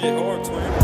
shit hard, twin.